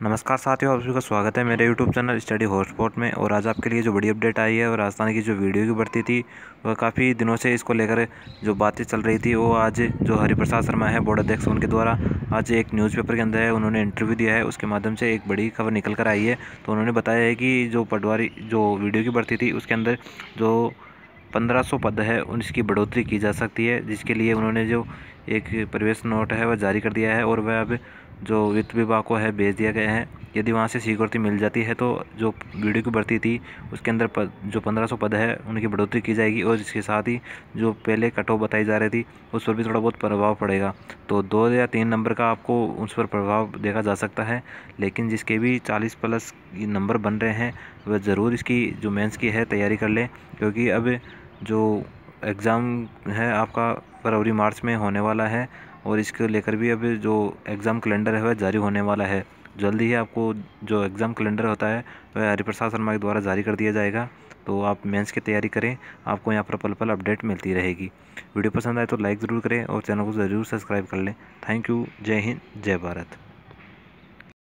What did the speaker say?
नमस्कार साथियों, आप सभी का स्वागत है मेरे YouTube चैनल स्टडी हॉटस्पॉट में। और आज आपके लिए जो बड़ी अपडेट आई है और राजस्थान की जो वीडियो की बढ़ती थी, वह काफ़ी दिनों से इसको लेकर जो बातें चल रही थी, वो आज जो हरिप्रसाद शर्मा है बोर्ड अध्यक्ष उनके द्वारा आज एक न्यूज़पेपर के अंदर है, उन्होंने इंटरव्यू दिया है, उसके माध्यम से एक बड़ी खबर निकल कर आई है। तो उन्होंने बताया है कि जो पटवारी, जो वीडियो की बढ़ती थी, उसके अंदर जो पंद्रह सौ पद है उनकी बढ़ोतरी की जा सकती है, जिसके लिए उन्होंने जो एक परिवेश नोट है, वह जारी कर दिया है। और वह अब जो वित्त विभाग को है, भेज दिया गया है। यदि वहाँ से स्वीकृति मिल जाती है तो जो वीडियो की बढ़ती थी, उसके अंदर पद जो पंद्रह सौ पद है, उनकी बढ़ोतरी की जाएगी और इसके साथ ही जो पहले कट ऑफ़ बताई जा रही थी, उस पर भी थोड़ा बहुत प्रभाव पड़ेगा। तो दो या तीन नंबर का आपको उस पर प्रभाव देखा जा सकता है, लेकिन जिसके भी चालीस प्लस नंबर बन रहे हैं, वह ज़रूर इसकी, जो मेंस की है, तैयारी कर लें, क्योंकि अब जो एग्ज़ाम है, आपका फरवरी मार्च में होने वाला है और इसको लेकर भी अभी जो एग्ज़ाम कैलेंडर है, वह जारी होने वाला है। जल्दी ही आपको जो एग्ज़ाम कैलेंडर होता है, वह हरिप्रसाद शर्मा के द्वारा जारी कर दिया जाएगा। तो आप मेंस की तैयारी करें, आपको यहाँ पर पल पल अपडेट मिलती रहेगी। वीडियो पसंद आए तो लाइक ज़रूर करें और चैनल को ज़रूर सब्सक्राइब कर लें। थैंक यू जय हिंद, जय भारत।